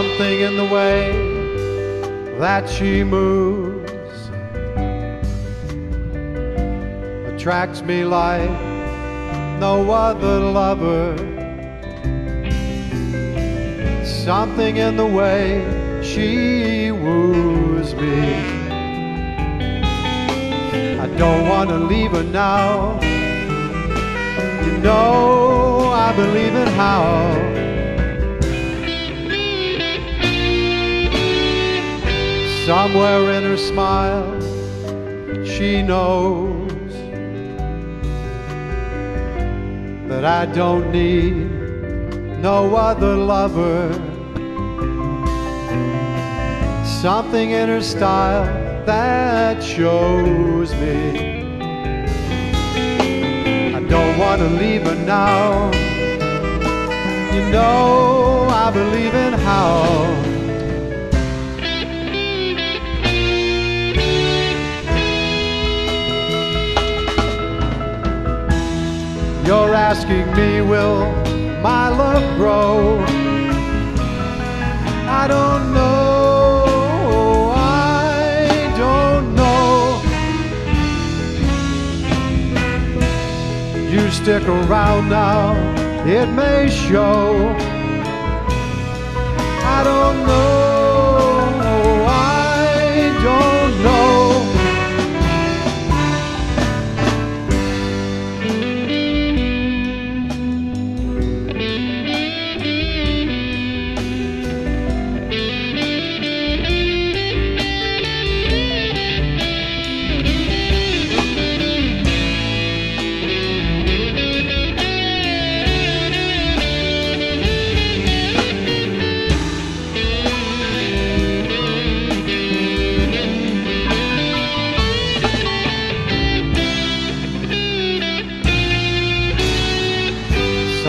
Something in the way that she moves attracts me like no other lover. Something in the way she woos me. I don't want to leave her now. You know I believe in how. Somewhere in her smile, she knows that I don't need no other lover. Something in her style that shows me I don't want to leave her now. You know I believe in how. Asking me, will my love grow? I don't know. I don't know. You stick around now, it may show.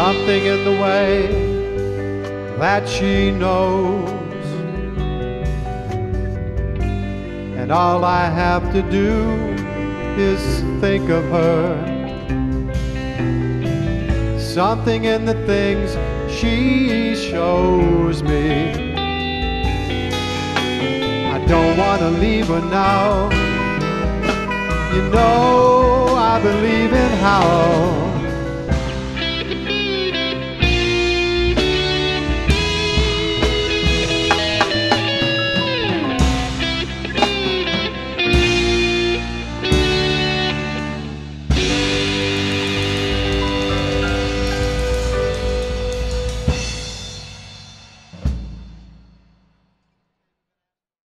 Something in the way that she knows. And all I have to do is think of her. Something in the things she shows me. I don't want to leave her now. You know I believe in how.